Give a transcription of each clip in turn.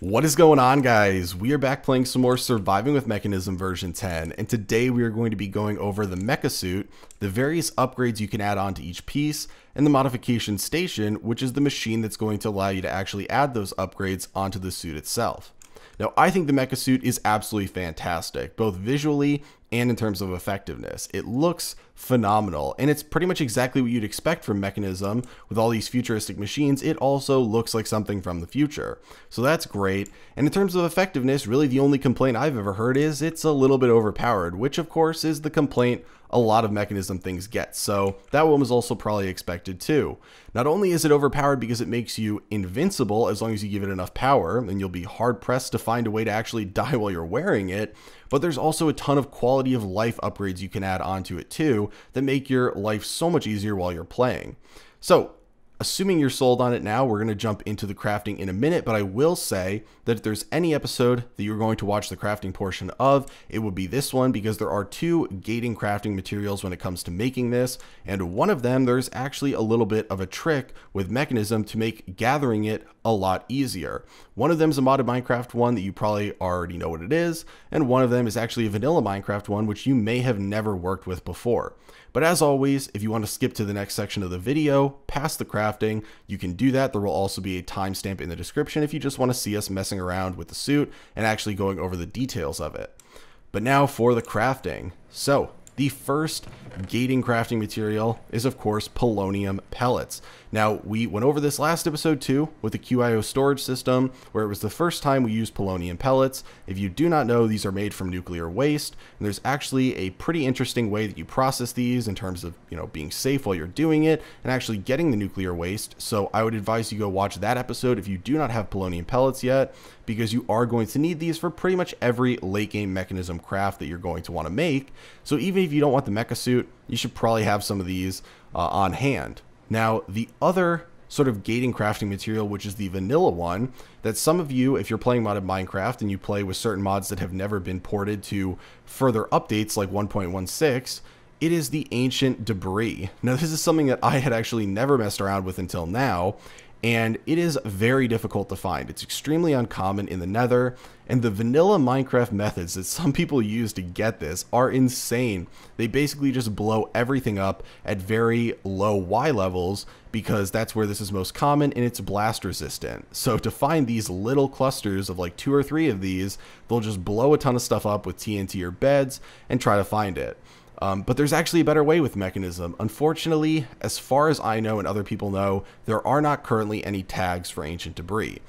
What is going on guys? We are back playing some more Surviving with Mekanism version 10 and today we are going to be going over the MekaSuit, the various upgrades you can add on to each piece, and the modification station which is the machine that's going to allow you to actually add those upgrades onto the suit itself. Now, I think the MekaSuit is absolutely fantastic, both visually and in terms of effectiveness. It looks phenomenal, and it's pretty much exactly what you'd expect from Mekanism. With all these futuristic machines, it also looks like something from the future. So that's great. And in terms of effectiveness, really the only complaint I've ever heard is it's a little bit overpowered, which of course is the complaint a lot of Mekanism things get. So that one was also probably expected too. Not only is it overpowered because it makes you invincible as long as you give it enough power, and you'll be hard pressed to find a way to actually die while you're wearing it, but there's also a ton of quality of life upgrades you can add onto it too that make your life so much easier while you're playing. So assuming you're sold on it now, we're going to jump into the crafting in a minute, but I will say that if there's any episode that you're going to watch the crafting portion of, it would be this one because there are two gating crafting materials when it comes to making this, and one of them, there's actually a little bit of a trick with Mekanism to make gathering it a lot easier. One of them is a modded Minecraft one that you probably already know what it is, and one of them is actually a vanilla Minecraft one which you may have never worked with before. But as always, if you want to skip to the next section of the video, past the crafting, you can do that. There will also be a timestamp in the description if you just want to see us messing around with the suit and actually going over the details of it. But now for the crafting. So, the first gating crafting material is of course polonium pellets. Now we went over this last episode too with the QIO storage system where it was the first time we used polonium pellets. If you do not know these are made from nuclear waste and there's actually a pretty interesting way that you process these in terms of you know being safe while you're doing it and actually getting the nuclear waste. So I would advise you go watch that episode if you do not have polonium pellets yet because you are going to need these for pretty much every late game Mekanism craft that you're going to want to make. So even if you don't want the MekaSuit, you should probably have some of these uh, on hand. Now, the other sort of gating crafting material, which is the vanilla one, that some of you, if you're playing modded Minecraft and you play with certain mods that have never been ported to further updates like 1.16, it is the ancient debris. Now, this is something that I had actually never messed around with until now, and it is very difficult to find. It's extremely uncommon in the nether, and the vanilla Minecraft methods that some people use to get this are insane. They basically just blow everything up at very low Y levels because that's where this is most common and it's blast resistant. So to find these little clusters of like two or three of these, they'll just blow a ton of stuff up with TNT or beds and try to find it. Um, but there's actually a better way with Mekanism. Unfortunately, as far as I know and other people know, there are not currently any tags for ancient debris.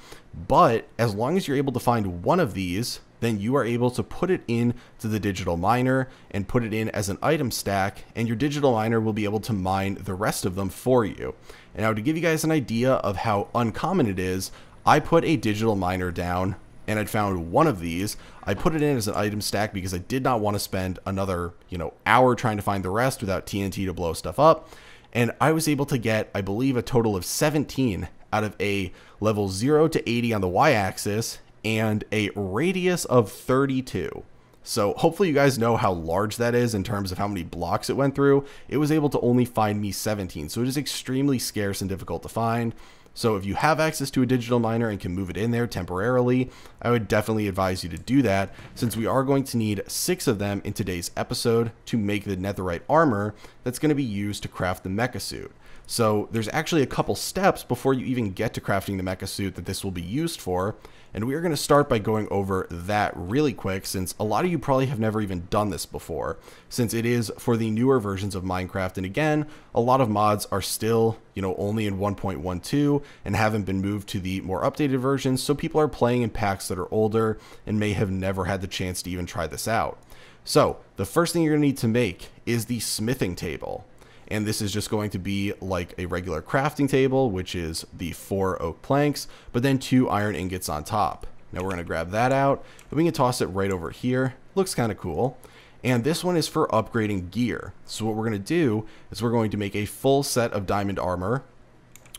But as long as you're able to find one of these, then you are able to put it in to the digital miner and put it in as an item stack, and your digital miner will be able to mine the rest of them for you. And now to give you guys an idea of how uncommon it is, I put a digital miner down and I'd found one of these. I put it in as an item stack because I did not want to spend another, you know, hour trying to find the rest without TNT to blow stuff up. And I was able to get, I believe, a total of 17 out of a level 0 to 80 on the y-axis and a radius of 32. So hopefully you guys know how large that is in terms of how many blocks it went through. It was able to only find me 17, so it is extremely scarce and difficult to find. So if you have access to a digital miner and can move it in there temporarily, I would definitely advise you to do that since we are going to need six of them in today's episode to make the netherite armor that's going to be used to craft the MekaSuit. So there's actually a couple steps before you even get to crafting the MekaSuit that this will be used for, and we are going to start by going over that really quick since a lot of you probably have never even done this before, since it is for the newer versions of Minecraft. And again, a lot of mods are still, you know, only in 1.12 and haven't been moved to the more updated versions. So people are playing in packs that are older and may have never had the chance to even try this out. So the first thing you're going to need to make is the smithing table and this is just going to be like a regular crafting table, which is the four oak planks, but then two iron ingots on top. Now we're going to grab that out, and we can toss it right over here. Looks kind of cool. And this one is for upgrading gear. So what we're going to do is we're going to make a full set of diamond armor,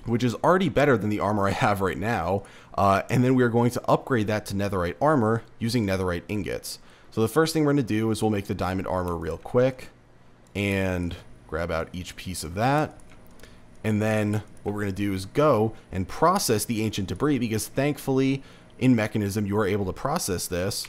which is already better than the armor I have right now. Uh, and then we are going to upgrade that to netherite armor using netherite ingots. So the first thing we're going to do is we'll make the diamond armor real quick. And grab out each piece of that. And then what we're going to do is go and process the ancient debris because thankfully in Mekanism you are able to process this.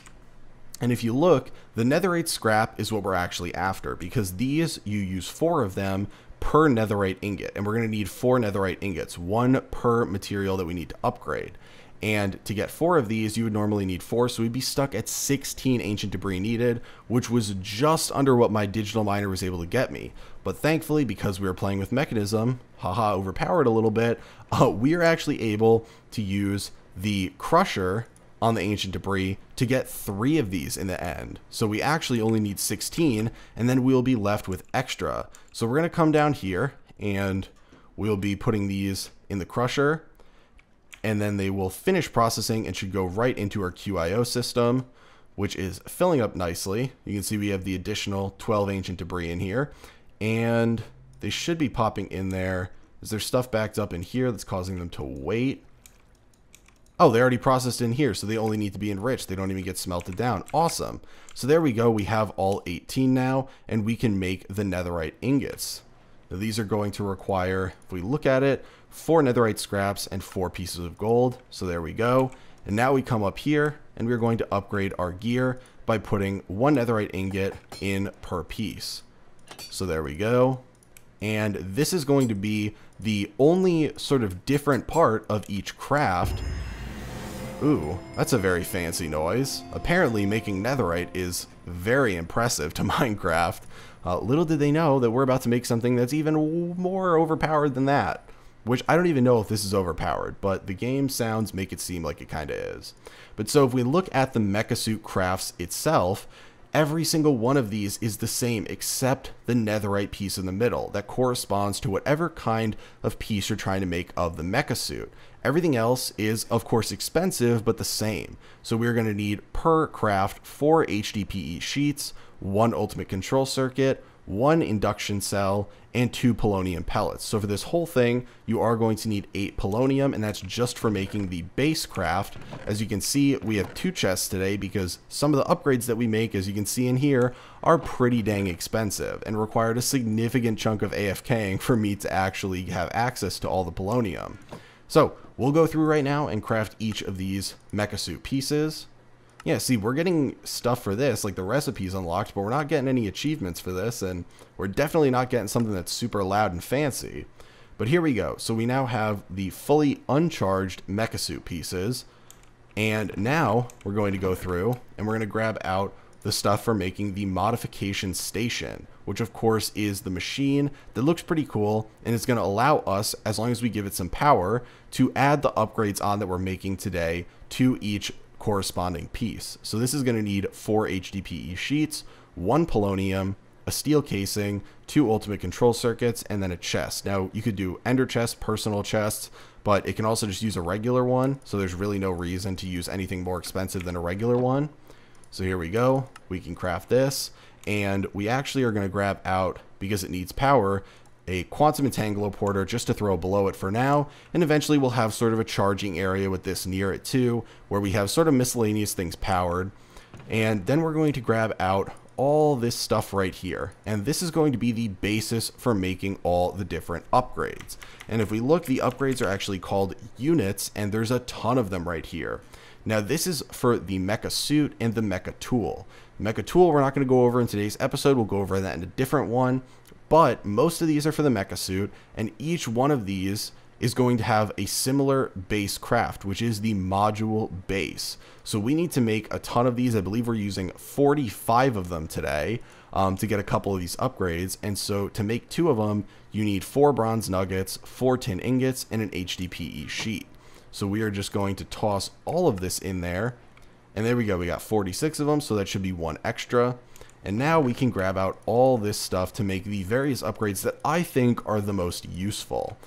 And if you look, the netherite scrap is what we're actually after because these, you use four of them per netherite ingot. And we're going to need four netherite ingots, one per material that we need to upgrade. And to get four of these, you would normally need four, so we'd be stuck at 16 ancient debris needed, which was just under what my digital miner was able to get me. But thankfully, because we were playing with Mekanism, haha, overpowered a little bit, uh, we are actually able to use the Crusher on the ancient debris to get three of these in the end. So we actually only need 16, and then we'll be left with extra. So we're going to come down here, and we'll be putting these in the Crusher, and then they will finish processing and should go right into our QIO system, which is filling up nicely. You can see we have the additional 12 ancient debris in here, and they should be popping in there. Is there stuff backed up in here that's causing them to wait? Oh, they already processed in here, so they only need to be enriched. They don't even get smelted down. Awesome. So there we go. We have all 18 now, and we can make the netherite ingots. Now, these are going to require, if we look at it, four netherite scraps and four pieces of gold. So there we go. And now we come up here and we're going to upgrade our gear by putting one netherite ingot in per piece. So there we go. And this is going to be the only sort of different part of each craft. Ooh, that's a very fancy noise. Apparently making netherite is very impressive to Minecraft. Uh, little did they know that we're about to make something that's even more overpowered than that. Which I don't even know if this is overpowered, but the game sounds make it seem like it kind of is. But so if we look at the MekaSuit crafts itself, every single one of these is the same except the netherite piece in the middle that corresponds to whatever kind of piece you're trying to make of the MekaSuit. Everything else is, of course, expensive, but the same. So we're going to need per craft four HDPE sheets, one ultimate control circuit, one induction cell, and two polonium pellets. So for this whole thing, you are going to need eight polonium, and that's just for making the base craft. As you can see, we have two chests today because some of the upgrades that we make, as you can see in here, are pretty dang expensive and required a significant chunk of AFKing for me to actually have access to all the polonium. So we'll go through right now and craft each of these MekaSuit pieces. Yeah, see, we're getting stuff for this, like the recipes unlocked, but we're not getting any achievements for this, and we're definitely not getting something that's super loud and fancy. But here we go. So we now have the fully uncharged MekaSuit pieces, and now we're going to go through and we're going to grab out the stuff for making the modification station, which of course is the machine that looks pretty cool and it's going to allow us, as long as we give it some power, to add the upgrades on that we're making today to each corresponding piece. So this is going to need four HDPE sheets, one polonium, a steel casing, two ultimate control circuits, and then a chest. Now you could do ender chest, personal chest, but it can also just use a regular one. So there's really no reason to use anything more expensive than a regular one. So here we go. We can craft this. And we actually are going to grab out, because it needs power, a quantum entangloporter just to throw below it for now, and eventually we'll have sort of a charging area with this near it too, where we have sort of miscellaneous things powered. And then we're going to grab out all this stuff right here. And this is going to be the basis for making all the different upgrades. And if we look, the upgrades are actually called units, and there's a ton of them right here. Now this is for the MekaSuit and the Meka-Tool. Mecha tool we're not going to go over in today's episode, we'll go over that in a different one. But most of these are for the MekaSuit, and each one of these is going to have a similar base craft, which is the module base. So we need to make a ton of these. I believe we're using 45 of them today um, to get a couple of these upgrades. And so to make two of them, you need four bronze nuggets, four tin ingots, and an HDPE sheet. So we are just going to toss all of this in there. And there we go. We got 46 of them, so that should be one extra. And now we can grab out all this stuff to make the various upgrades that I think are the most useful.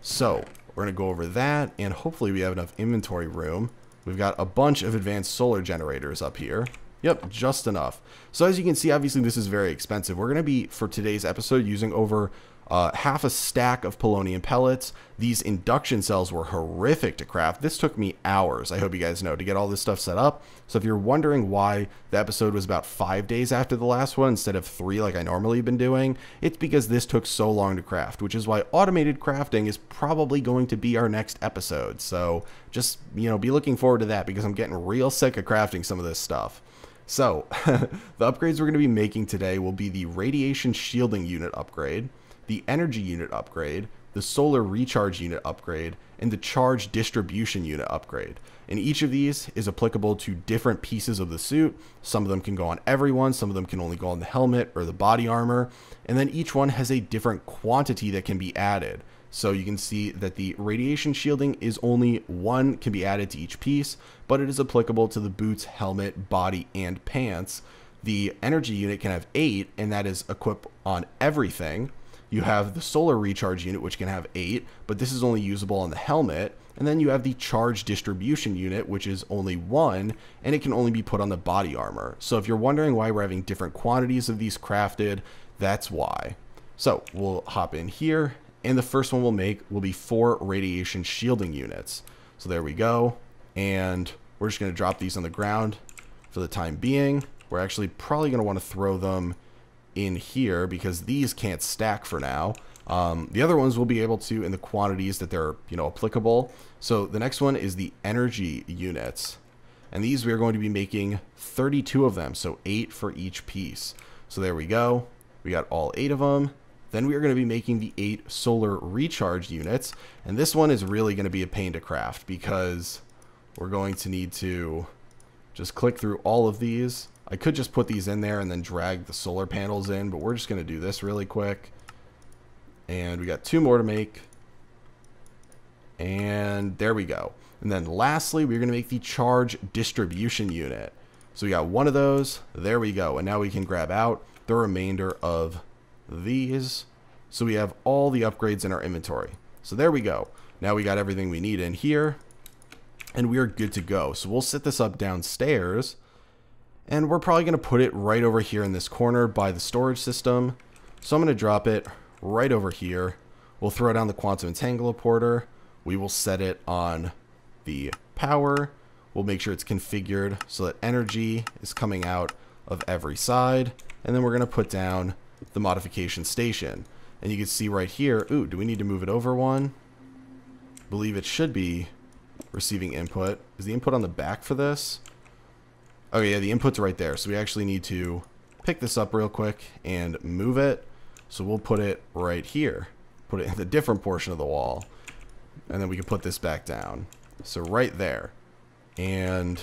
So we're going to go over that and hopefully we have enough inventory room. We've got a bunch of advanced solar generators up here. Yep, just enough. So as you can see, obviously this is very expensive. We're going to be, for today's episode, using over uh, half a stack of polonium pellets. These induction cells were horrific to craft. This took me hours, I hope you guys know, to get all this stuff set up. So if you're wondering why the episode was about five days after the last one instead of three like I normally been doing, it's because this took so long to craft, which is why automated crafting is probably going to be our next episode. So just, you know, be looking forward to that because I'm getting real sick of crafting some of this stuff. So, the upgrades we're going to be making today will be the radiation shielding unit upgrade, the energy unit upgrade, the solar recharge unit upgrade, and the charge distribution unit upgrade. And each of these is applicable to different pieces of the suit. Some of them can go on everyone, some of them can only go on the helmet or the body armor, and then each one has a different quantity that can be added. So you can see that the radiation shielding is only one can be added to each piece, but it is applicable to the boots, helmet, body, and pants. The energy unit can have eight, and that is equipped on everything. You have the solar recharge unit, which can have eight, but this is only usable on the helmet. And then you have the charge distribution unit, which is only one, and it can only be put on the body armor. So if you're wondering why we're having different quantities of these crafted, that's why. So we'll hop in here, and the first one we'll make will be four radiation shielding units. So there we go, and we're just going to drop these on the ground for the time being. We're actually probably going to want to throw them in here because these can't stack for now. Um, the other ones will be able to in the quantities that they're you know applicable. So the next one is the energy units. And these we are going to be making 32 of them, so 8 for each piece. So there we go. We got all 8 of them. Then we are going to be making the 8 solar recharge units. And this one is really going to be a pain to craft because we're going to need to just click through all of these I could just put these in there and then drag the solar panels in, but we're just going to do this really quick. And we got two more to make. And there we go. And then lastly, we're going to make the charge distribution unit. So we got one of those. There we go. And now we can grab out the remainder of these. So we have all the upgrades in our inventory. So there we go. Now we got everything we need in here. And we are good to go. So we'll set this up downstairs. And we're probably going to put it right over here in this corner by the storage system. So I'm going to drop it right over here. We'll throw down the quantum entangloporter. We will set it on the power. We'll make sure it's configured so that energy is coming out of every side. And then we're going to put down the modification station. And you can see right here, ooh, do we need to move it over one? believe it should be receiving input. Is the input on the back for this? Okay, yeah, the input's right there. So we actually need to pick this up real quick and move it. So we'll put it right here. Put it in the different portion of the wall. And then we can put this back down. So right there. And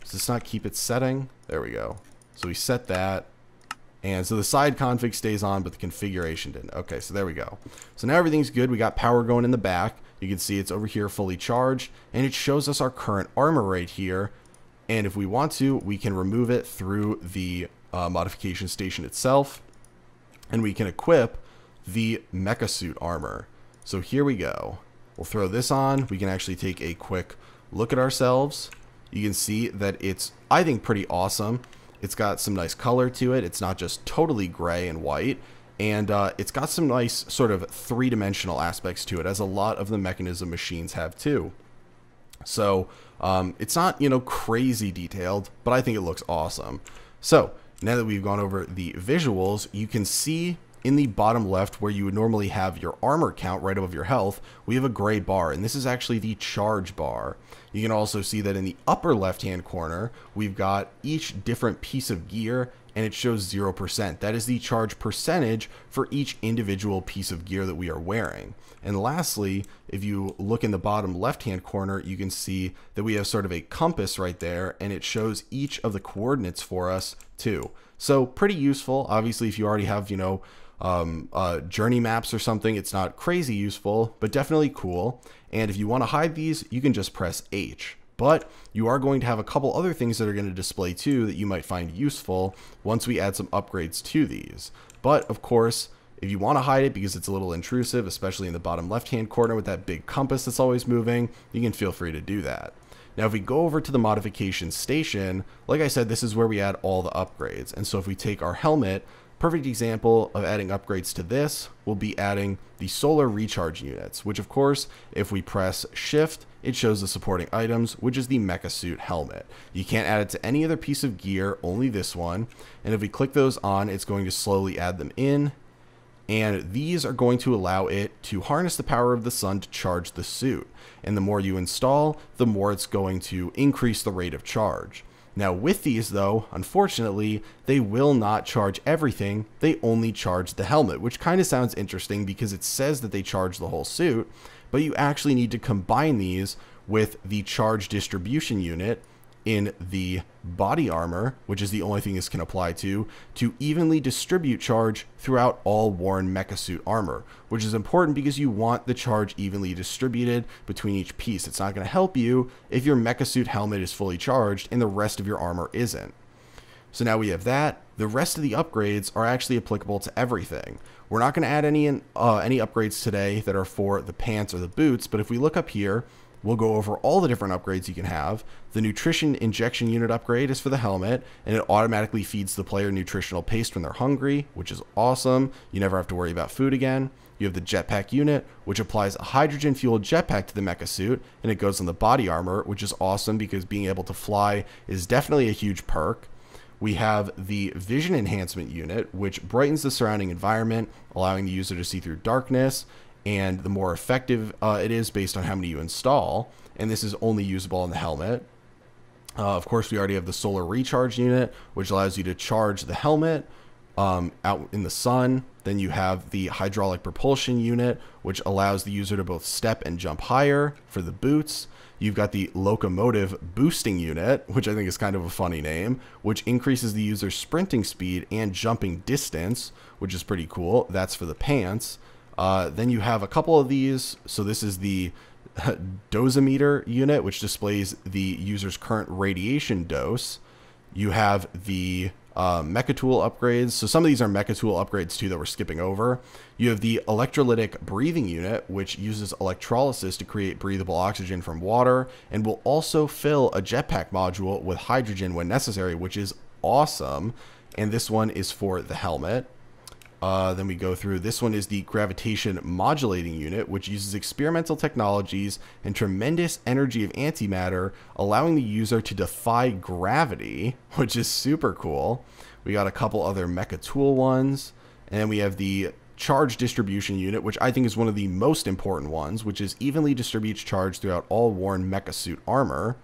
does this not keep it setting? There we go. So we set that. And so the side config stays on, but the configuration didn't. Okay, so there we go. So now everything's good. We got power going in the back. You can see it's over here fully charged. And it shows us our current armor right here. And if we want to, we can remove it through the uh, modification station itself. And we can equip the MekaSuit armor. So here we go. We'll throw this on. We can actually take a quick look at ourselves. You can see that it's, I think, pretty awesome. It's got some nice color to it. It's not just totally gray and white. And uh, it's got some nice sort of three-dimensional aspects to it, as a lot of the Mekanism machines have too. So um, it's not, you know, crazy detailed, but I think it looks awesome. So now that we've gone over the visuals, you can see in the bottom left where you would normally have your armor count right above your health, we have a gray bar, and this is actually the charge bar. You can also see that in the upper left hand corner, we've got each different piece of gear and it shows 0%. That is the charge percentage for each individual piece of gear that we are wearing. And lastly, if you look in the bottom left hand corner, you can see that we have sort of a compass right there and it shows each of the coordinates for us too. So pretty useful. Obviously, if you already have, you know, um, uh, journey maps or something, it's not crazy useful, but definitely cool. And if you want to hide these, you can just press H. But you are going to have a couple other things that are going to display too that you might find useful once we add some upgrades to these. But of course, if you want to hide it because it's a little intrusive, especially in the bottom left hand corner with that big compass that's always moving, you can feel free to do that. Now, if we go over to the modification station, like I said, this is where we add all the upgrades. And so if we take our helmet, Perfect example of adding upgrades to this will be adding the solar recharge units, which of course, if we press shift, it shows the supporting items, which is the MekaSuit helmet. You can't add it to any other piece of gear, only this one. And if we click those on, it's going to slowly add them in. And these are going to allow it to harness the power of the sun to charge the suit. And the more you install, the more it's going to increase the rate of charge. Now, with these, though, unfortunately, they will not charge everything, they only charge the helmet, which kind of sounds interesting because it says that they charge the whole suit, but you actually need to combine these with the charge distribution unit in the body armor, which is the only thing this can apply to, to evenly distribute charge throughout all worn MekaSuit armor, which is important because you want the charge evenly distributed between each piece. It's not going to help you if your MekaSuit helmet is fully charged and the rest of your armor isn't. So now we have that. The rest of the upgrades are actually applicable to everything. We're not going to add any uh, any upgrades today that are for the pants or the boots, but if we look up here, We'll go over all the different upgrades you can have. The nutrition injection unit upgrade is for the helmet, and it automatically feeds the player nutritional paste when they're hungry, which is awesome. You never have to worry about food again. You have the jetpack unit, which applies a hydrogen fueled jetpack to the MekaSuit, and it goes on the body armor, which is awesome because being able to fly is definitely a huge perk. We have the vision enhancement unit, which brightens the surrounding environment, allowing the user to see through darkness and the more effective uh, it is based on how many you install. And this is only usable on the helmet. Uh, of course, we already have the solar recharge unit, which allows you to charge the helmet um, out in the sun. Then you have the hydraulic propulsion unit, which allows the user to both step and jump higher for the boots. You've got the locomotive boosting unit, which I think is kind of a funny name, which increases the user's sprinting speed and jumping distance, which is pretty cool. That's for the pants. Uh, then you have a couple of these. So this is the dosimeter unit, which displays the user's current radiation dose. You have the uh, Meka-Tool upgrades. So some of these are Meka-Tool upgrades too that we're skipping over. You have the electrolytic breathing unit, which uses electrolysis to create breathable oxygen from water and will also fill a jetpack module with hydrogen when necessary, which is awesome. And this one is for the helmet. Uh, then we go through. This one is the gravitation modulating unit, which uses experimental technologies and tremendous energy of antimatter, allowing the user to defy gravity, which is super cool. We got a couple other Meka-Tool ones, and then we have the charge distribution unit, which I think is one of the most important ones, which is evenly distributes charge throughout all worn MekaSuit armor.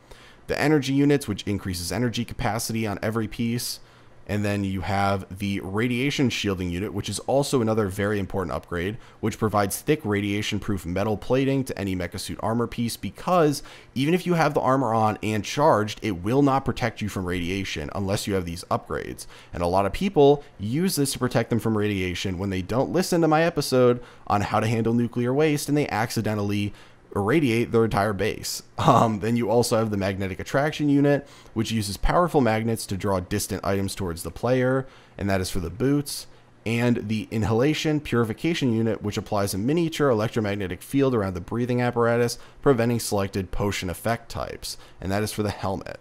The energy units, which increases energy capacity on every piece. And then you have the radiation shielding unit, which is also another very important upgrade, which provides thick radiation proof metal plating to any MekaSuit armor piece because even if you have the armor on and charged, it will not protect you from radiation unless you have these upgrades. And a lot of people use this to protect them from radiation when they don't listen to my episode on how to handle nuclear waste and they accidentally irradiate their entire base. Um, then you also have the magnetic attraction unit, which uses powerful magnets to draw distant items towards the player, and that is for the boots. And the inhalation purification unit, which applies a miniature electromagnetic field around the breathing apparatus, preventing selected potion effect types, and that is for the helmet.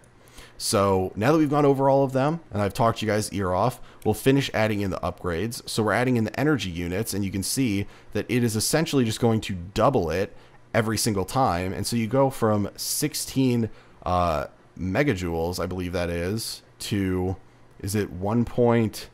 So now that we've gone over all of them, and I've talked you guys ear off, we'll finish adding in the upgrades. So we're adding in the energy units, and you can see that it is essentially just going to double it every single time. And so you go from 16 uh, megajoules, I believe that is, to is it 1. Point,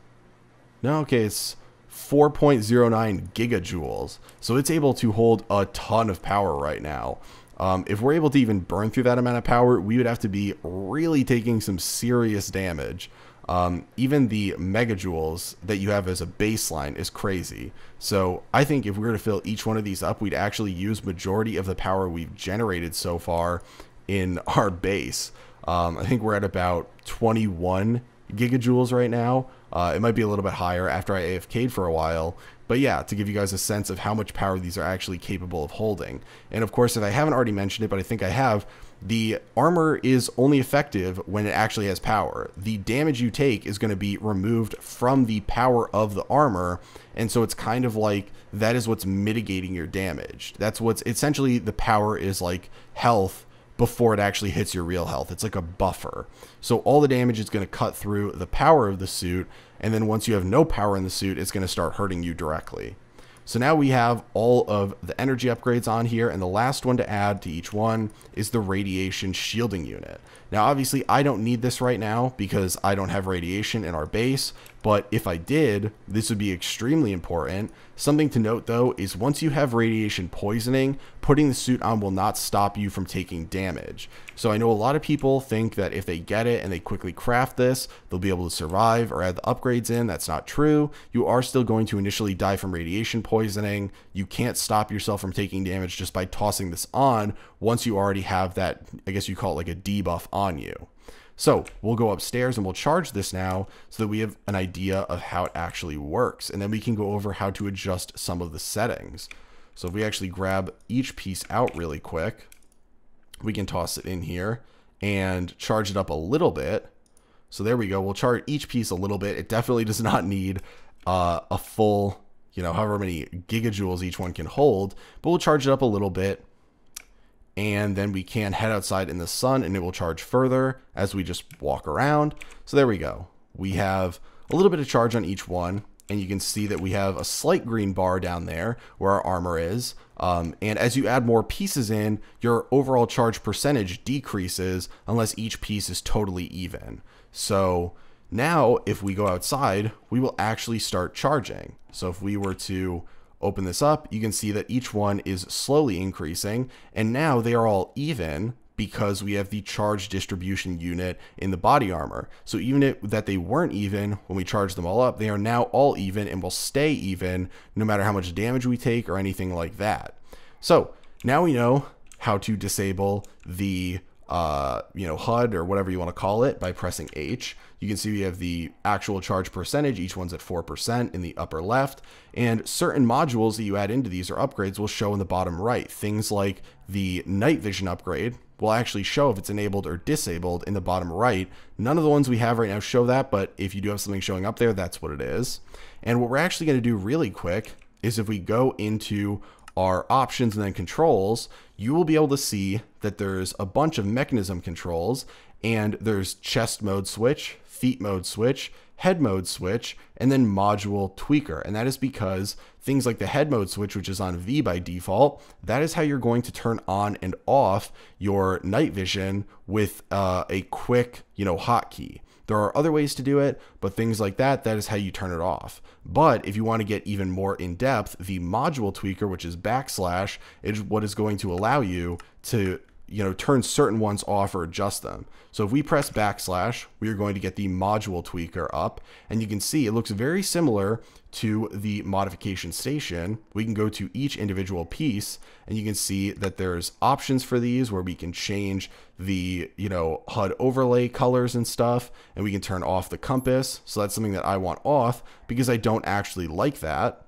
no, okay, it's 4.09 gigajoules. So it's able to hold a ton of power right now. Um, if we're able to even burn through that amount of power, we would have to be really taking some serious damage. Um, even the megajoules that you have as a baseline is crazy. So I think if we were to fill each one of these up, we'd actually use majority of the power we've generated so far in our base. Um, I think we're at about 21 gigajoules right now. Uh, it might be a little bit higher after I AFK'd for a while. But yeah, to give you guys a sense of how much power these are actually capable of holding. And of course, if I haven't already mentioned it, but I think I have, the armor is only effective when it actually has power. The damage you take is going to be removed from the power of the armor, and so it's kind of like that is what's mitigating your damage. That's what's essentially the power is like health before it actually hits your real health. It's like a buffer. So all the damage is going to cut through the power of the suit, and then once you have no power in the suit, it's going to start hurting you directly. So now we have all of the energy upgrades on here, and the last one to add to each one is the radiation shielding unit. Now, obviously, I don't need this right now because I don't have radiation in our base, but if I did, this would be extremely important. Something to note though is once you have radiation poisoning, putting the suit on will not stop you from taking damage. So I know a lot of people think that if they get it and they quickly craft this, they'll be able to survive or add the upgrades in. That's not true. You are still going to initially die from radiation poisoning. You can't stop yourself from taking damage just by tossing this on once you already have that, I guess you call it like a debuff on you. So we'll go upstairs and we'll charge this now so that we have an idea of how it actually works. And then we can go over how to adjust some of the settings. So if we actually grab each piece out really quick, we can toss it in here and charge it up a little bit. So there we go. We'll charge each piece a little bit. It definitely does not need uh, a full, you know, however many gigajoules each one can hold, but we'll charge it up a little bit and then we can head outside in the sun and it will charge further as we just walk around. So there we go. We have a little bit of charge on each one and you can see that we have a slight green bar down there where our armor is. Um, and as you add more pieces in, your overall charge percentage decreases unless each piece is totally even. So now if we go outside, we will actually start charging. So if we were to Open this up, you can see that each one is slowly increasing, and now they are all even because we have the charge distribution unit in the body armor. So even if that they weren't even when we charge them all up, they are now all even and will stay even no matter how much damage we take or anything like that. So now we know how to disable the uh, you know, HUD or whatever you want to call it by pressing H. You can see we have the actual charge percentage. Each one's at 4% in the upper left. And certain modules that you add into these or upgrades will show in the bottom right. Things like the night vision upgrade will actually show if it's enabled or disabled in the bottom right. None of the ones we have right now show that, but if you do have something showing up there, that's what it is. And what we're actually going to do really quick is if we go into our options and then controls, you will be able to see that there's a bunch of Mekanism controls and there's chest mode switch, feet mode switch, head mode switch, and then module tweaker. And that is because things like the head mode switch, which is on V by default, that is how you're going to turn on and off your night vision with uh, a quick, you know, hotkey. There are other ways to do it, but things like that, that is how you turn it off. But if you want to get even more in depth, the module tweaker, which is backslash, is what is going to allow you to you know, turn certain ones off or adjust them. So if we press backslash, we are going to get the module tweaker up and you can see it looks very similar to the modification station. We can go to each individual piece and you can see that there's options for these where we can change the, you know, HUD overlay colors and stuff and we can turn off the compass. So that's something that I want off because I don't actually like that.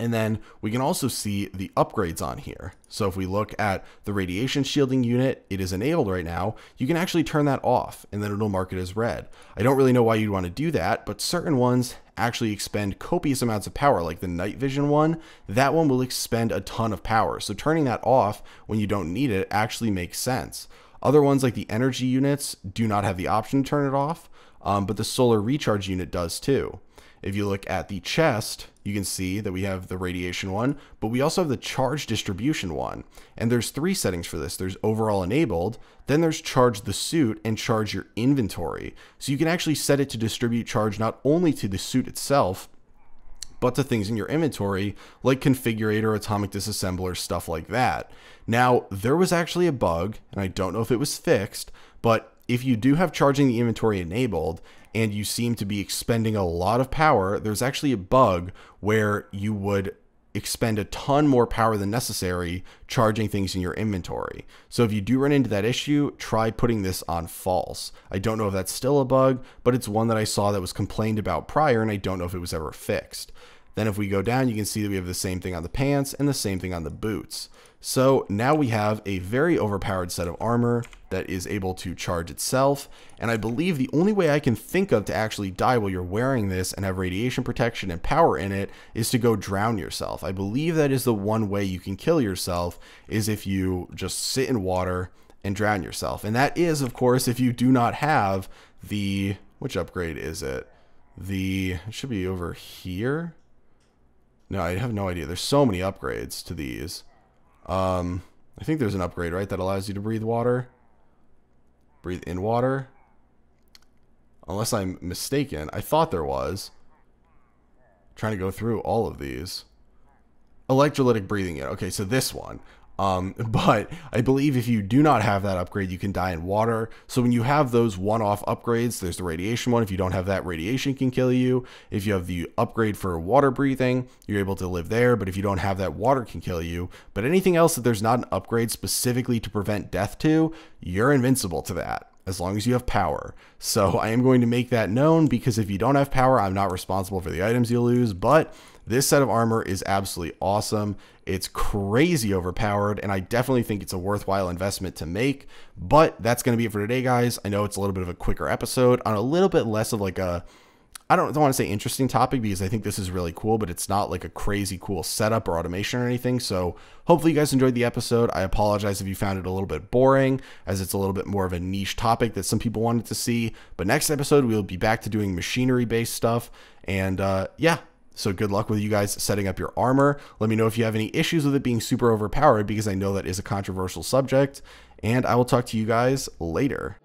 And then we can also see the upgrades on here. So if we look at the radiation shielding unit, it is enabled right now. You can actually turn that off and then it'll mark it as red. I don't really know why you'd want to do that, but certain ones actually expend copious amounts of power, like the night vision one, that one will expend a ton of power. So turning that off when you don't need it actually makes sense. Other ones like the energy units do not have the option to turn it off, um, but the solar recharge unit does too. If you look at the chest, you can see that we have the radiation one, but we also have the charge distribution one. And there's three settings for this. There's overall enabled, then there's charge the suit and charge your inventory. So you can actually set it to distribute charge not only to the suit itself, but to things in your inventory like configurator, atomic disassembler, stuff like that. Now, there was actually a bug, and I don't know if it was fixed, but if you do have charging the inventory enabled and you seem to be expending a lot of power, there's actually a bug where you would expend a ton more power than necessary charging things in your inventory. So if you do run into that issue, try putting this on false. I don't know if that's still a bug, but it's one that I saw that was complained about prior and I don't know if it was ever fixed. Then if we go down, you can see that we have the same thing on the pants and the same thing on the boots. So now we have a very overpowered set of armor that is able to charge itself. And I believe the only way I can think of to actually die while you're wearing this and have radiation protection and power in it is to go drown yourself. I believe that is the one way you can kill yourself is if you just sit in water and drown yourself. And that is, of course, if you do not have the which upgrade is it? The it should be over here. No, I have no idea. There's so many upgrades to these. Um, I think there's an upgrade, right, that allows you to breathe water. Breathe in water. Unless I'm mistaken. I thought there was. Trying to go through all of these. Electrolytic breathing unit. Okay, so this one. Um, but I believe if you do not have that upgrade, you can die in water. So when you have those one-off upgrades, there's the radiation one. If you don't have that, radiation can kill you. If you have the upgrade for water breathing, you're able to live there. But if you don't have that, water can kill you. But anything else that there's not an upgrade specifically to prevent death to, you're invincible to that as long as you have power. So I am going to make that known because if you don't have power, I'm not responsible for the items you'll lose, but this set of armor is absolutely awesome. It's crazy overpowered, and I definitely think it's a worthwhile investment to make. But that's going to be it for today, guys. I know it's a little bit of a quicker episode on a little bit less of like a I don't, don't want to say interesting topic because I think this is really cool, but it's not like a crazy cool setup or automation or anything. So hopefully you guys enjoyed the episode. I apologize if you found it a little bit boring, as it's a little bit more of a niche topic that some people wanted to see. But next episode, we'll be back to doing machinery based stuff. And uh, yeah, so good luck with you guys setting up your armor. Let me know if you have any issues with it being super overpowered because I know that is a controversial subject. And I will talk to you guys later.